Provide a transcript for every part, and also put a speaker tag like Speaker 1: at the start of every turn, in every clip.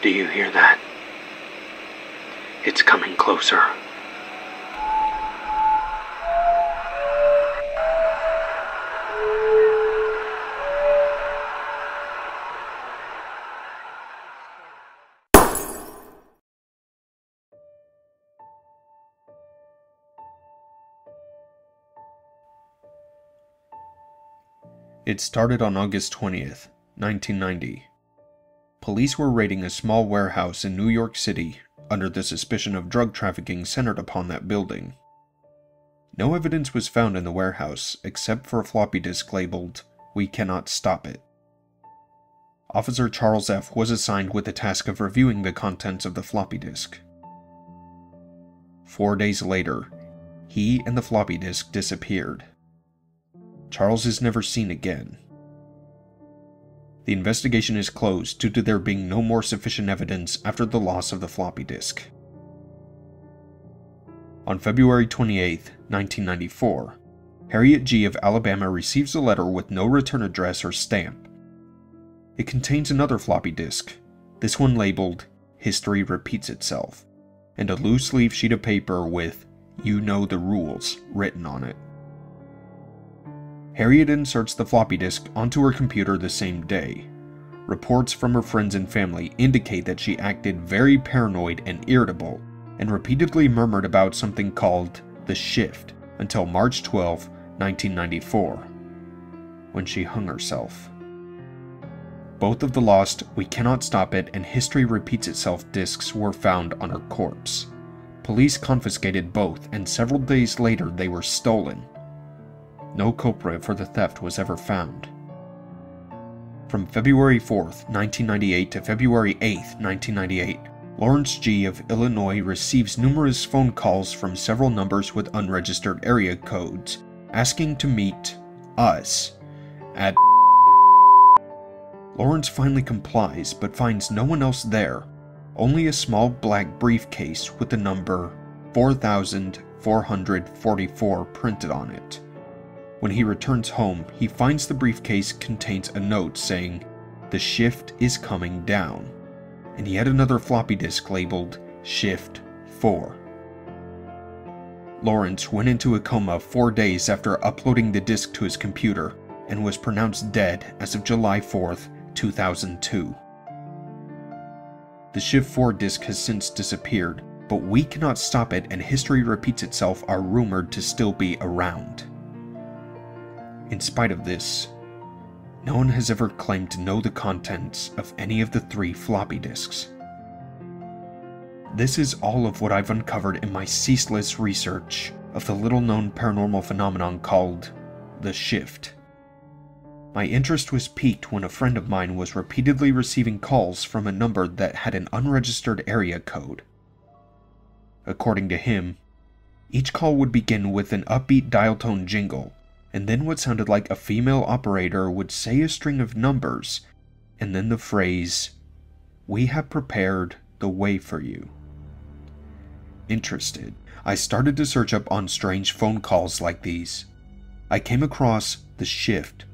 Speaker 1: Do you hear that? It's coming closer.
Speaker 2: It started on August 20th, 1990. Police were raiding a small warehouse in New York City under the suspicion of drug trafficking centered upon that building. No evidence was found in the warehouse except for a floppy disk labeled, We cannot stop it. Officer Charles F. was assigned with the task of reviewing the contents of the floppy disk. Four days later, he and the floppy disk disappeared. Charles is never seen again. The investigation is closed due to there being no more sufficient evidence after the loss of the floppy disk. On February 28, 1994, Harriet G. of Alabama receives a letter with no return address or stamp. It contains another floppy disk, this one labeled History Repeats Itself, and a loose leaf sheet of paper with You Know the Rules written on it. Harriet inserts the floppy disk onto her computer the same day. Reports from her friends and family indicate that she acted very paranoid and irritable, and repeatedly murmured about something called the shift until March 12, 1994, when she hung herself. Both of the lost We Cannot Stop It and History Repeats Itself discs were found on her corpse. Police confiscated both, and several days later they were stolen, no culprit for the theft was ever found. From February 4, 1998 to February 8, 1998, Lawrence G. of Illinois receives numerous phone calls from several numbers with unregistered area codes asking to meet us at Lawrence finally complies but finds no one else there, only a small black briefcase with the number 4444 printed on it. When he returns home, he finds the briefcase contains a note saying, The shift is coming down, and yet another floppy disk labeled Shift 4. Lawrence went into a coma four days after uploading the disk to his computer and was pronounced dead as of July 4, 2002. The Shift 4 disk has since disappeared, but We Cannot Stop It and History Repeats Itself are rumored to still be around. In spite of this, no one has ever claimed to know the contents of any of the three floppy disks. This is all of what I've uncovered in my ceaseless research of the little known paranormal phenomenon called the shift. My interest was piqued when a friend of mine was repeatedly receiving calls from a number that had an unregistered area code. According to him, each call would begin with an upbeat dial tone jingle and then what sounded like a female operator would say a string of numbers, and then the phrase, We have prepared the way for you. Interested, I started to search up on strange phone calls like these. I came across The Shift,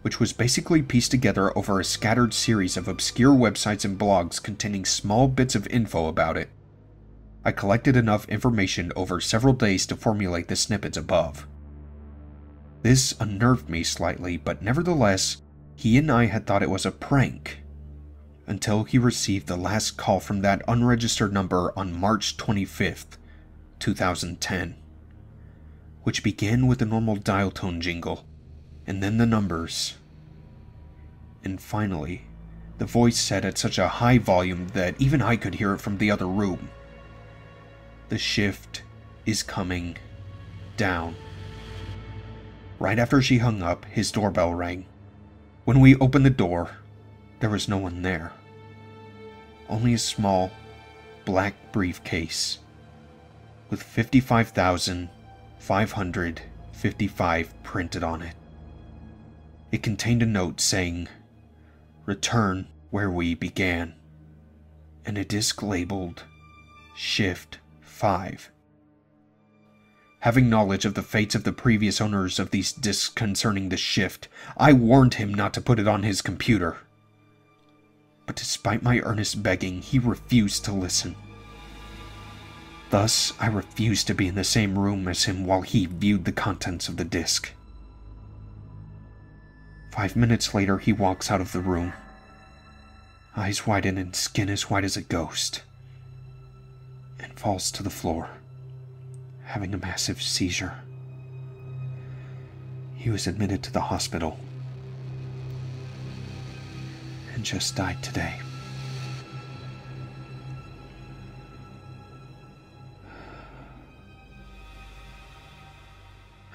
Speaker 2: which was basically pieced together over a scattered series of obscure websites and blogs containing small bits of info about it. I collected enough information over several days to formulate the snippets above. This unnerved me slightly, but nevertheless, he and I had thought it was a prank. Until he received the last call from that unregistered number on March 25th, 2010, which began with a normal dial tone jingle, and then the numbers. And finally, the voice said at such a high volume that even I could hear it from the other room. The shift is coming down. Right after she hung up, his doorbell rang. When we opened the door, there was no one there. Only a small, black briefcase with 55,555 printed on it. It contained a note saying, Return where we began, and a disc labeled Shift 5. Having knowledge of the fates of the previous owners of these disks concerning the shift, I warned him not to put it on his computer. but despite my earnest begging, he refused to listen. Thus, I refused to be in the same room as him while he viewed the contents of the disc. Five minutes later, he walks out of the room, eyes widened and skin as white as a ghost, and falls to the floor, having a massive seizure. He was admitted to the hospital and just died today.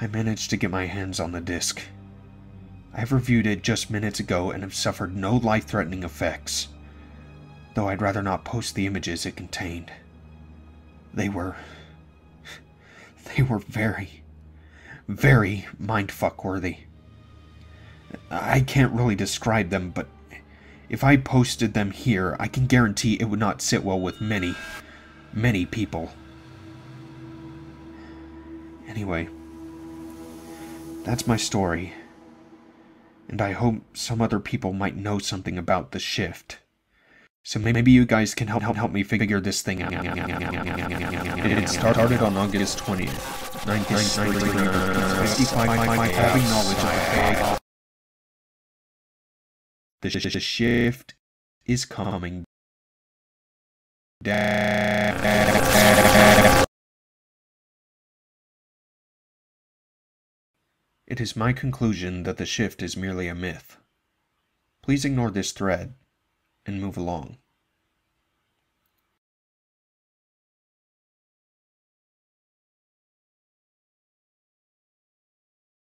Speaker 2: I managed to get my hands on the disc. I have reviewed it just minutes ago and have suffered no life threatening effects, though I'd rather not post the images it contained. They were. They were very, very mindfuck worthy. I can't really describe them, but if I posted them here, I can guarantee it would not sit well with many, many people. Anyway, that's my story. And I hope some other people might know something about the shift. So maybe you guys can help help, help me figure this thing out. It started on August 20th, 1955, having knowledge of the the, sh- sh- shift is coming. It is my conclusion that the shift is merely a myth. Please ignore this thread and move along.